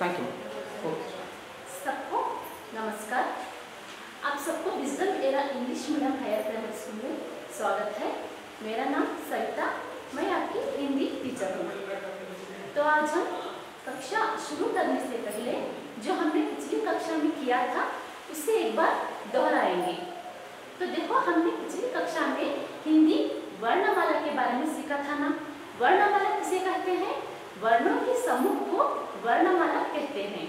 Thank you सबको नमस्कार। आप सबको wisdom era English medium higher primary school में स्वागत है। मेरा नाम सविता मैं आपकी हिंदी टीचर हूँ। तो आज हम कक्षा शुरू करने से पहले जो हमने पिछली कक्षा में किया था, उसे एक बार दोहराएँगे। तो देखो, हमने पिछली कक्षा में हिंदी वर्णमाला के बारे में सीखा था ना। वर्णमाला किसे कहते हैं? वर्णों के समूह को वर्णमाला कहते हैं।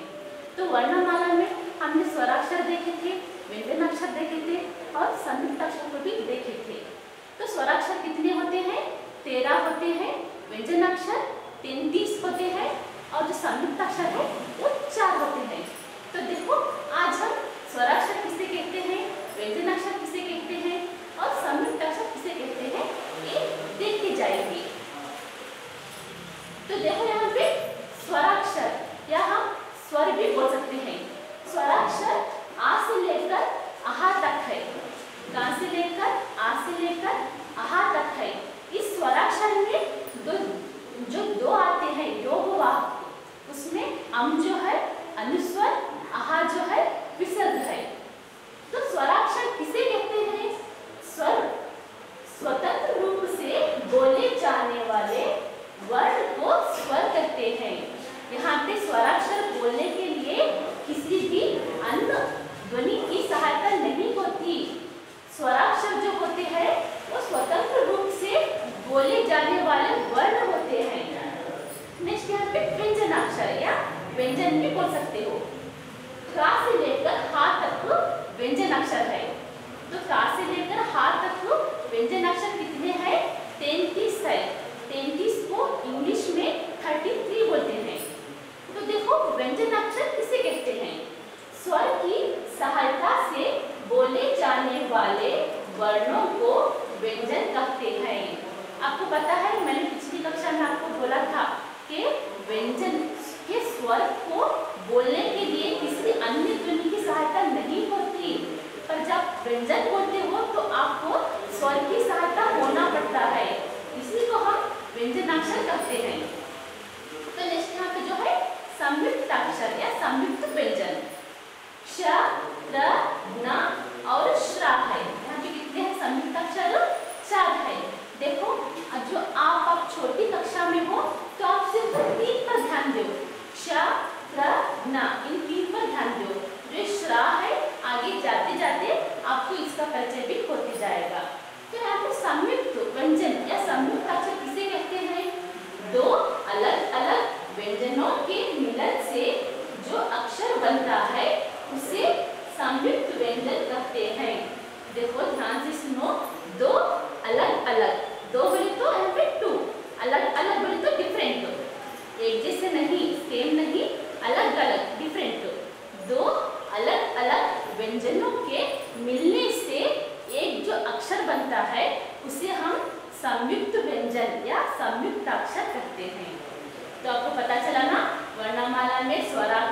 तो वर्णमाला में हमने स्वराक्षर देखे थे व्यंजन अक्षर देखे थे और संयुक्त अक्षर को भी देखे थे तो स्वराक्षर कितने होते हैं तेरह होते हैं व्यंजन अक्षर तैंतीस होते हैं और जो संयुक्त अक्षर है वो चार होते हैं तो देखो आज हम स्वराक्षर किसे कहते हैं व्यंजन अक्षर किसे कहते हैं और संयुक्त अक्षर किसे कहते हैं ये देखते जाएँगे तो देखो यहाँ पे स्वराक्षर या हम स्वर भी बोल सकते हैं स्वराक्षर आ से लेकर आहा तक है का से लेकर आ से लेकर आहा तक है इस स्वराक्षर में दो जो दो आते हैं योग वाक उसमें अम जो है, अनुस्वर आहा जो है, विसर्ग है। तो स्वराक्षर किसे कहते हैं? स्वर, स्वतंत्र रूप से बोले जाने वाले वर्ण को स्वर कहते हैं। यहाँ पे स्वराक्षर बोलने के लिए किसी भी अन्य ध्वनि की सहायता नहीं होती स्वराक्षर जो होते हैं वो स्वतंत्र रूप से बोले जाने वाले वर्ण होते हैं नेक्स्ट यहाँ पे व्यंजनाक्षर या व्यंजन भी बोल सकते हो। का से लेकर हा तक व्यंजन अक्षर है। तो का से लेकर हा तक व्यंजन अक्षर कितने हैं? तैंतीस है। तैंतीस को इंग्लिश में थर्टी थ्री बोलते हैं। तो देखो, व्यंजन अक्षर किसे कहते हैं? स्वर की सहायता से बोले जाने वाले वर्णों को व्यंजन कहते हैं आपको पता है मैंने पिछली कक्षा में आपको बोला था कि व्यंजन के स्वर को बोलने के लिए किसी अन्य ध्वनि की सहायता नहीं होती पर जब व्यंजन बोलते हो तो आपको स्वर की सहायता होना पड़ता है। इसी को हम व्यंजनाक्षर कहते हैं। तो नेक्स्ट यहाँ पे जो है संयुक्त अक्षर या संयुक्त व्यंजन श र न और श्रा है यहाँ पे कितने हैं संयुक्त अक्षर चार है देखो अब जो आप आप छोटी कक्षा में हो तो आप सिर्फ़ तीन पर ध्यान दो श र न इन तीन पर ध्यान दो जो श्रा है आगे जाते जाते आपको इसका परिचय भी होते जाएगा तो यहाँ पे संयुक्त व्यंजन या संयुक्त अक्षर किसे कहते हैं दो अलग अलग व्यंजनों के मिलन से जो अक्षर बनता है उसे संयुक्त व्यंजन कहते हैं देखो ध्यान से सुनो दो अलग अलग दो बोले तो यहाँ पे टू अलग अलग बोले तो डिफरेंट एक जैसे नहीं सेम नहीं अलग अलग डिफरेंट दो अलग व्यंजनों के मिलने से एक जो अक्षर बनता है, उसे हम संयुक्त व्यंजन या संयुक्त अक्षर कहते हैं। तो आपको पता चला ना, वर्णमाला में स्वराक्षर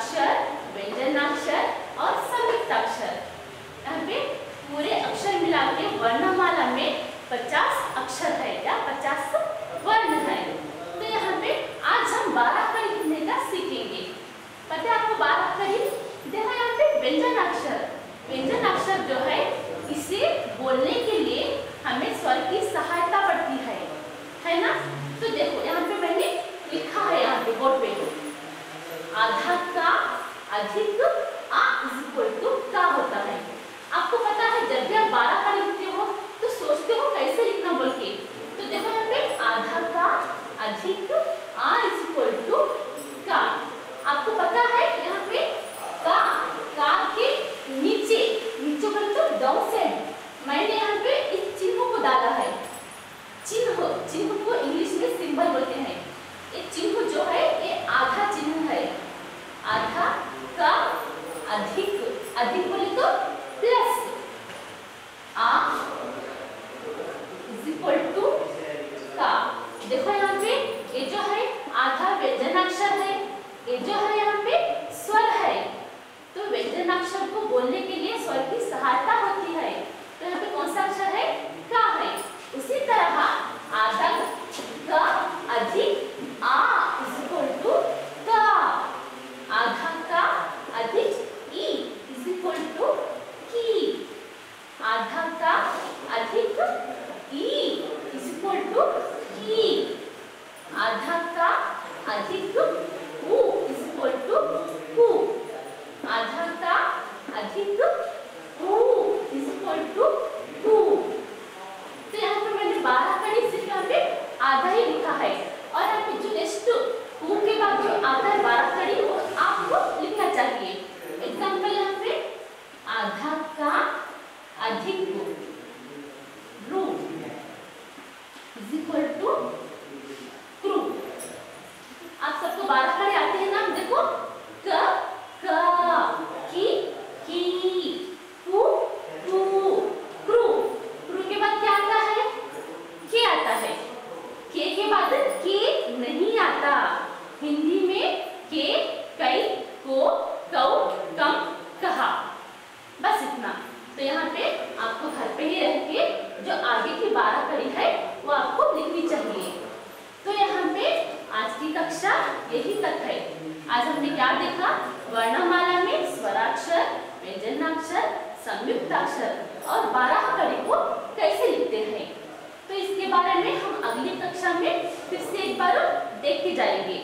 सेड मैंने यहाँ पे इस चिन्ह को डाला है। चिन्ह चिन्ह को इंग्लिश में सिंबल बोलते हैं। ये चिन्ह जो है, ये आधा चिन्ह है। आधा का अधिक अधिक बोले तो प्लस आ इक्वल टू का। देखो यहाँ पे, ये जो है, आधा व्यंजनाक्षर है। ये जो है यहाँ पे स्वर है। तो व्यंजनाक्षर को बोलने के लिए स्वर की सहायता अक्षर है का है उसी तरह का अधिक आ इज़ इक्वल टू का। का अधिक ई इज़ इक्वल टू की। का अधिक ई इज़ इक्वल टू की। आधा का अधिक जाएँगे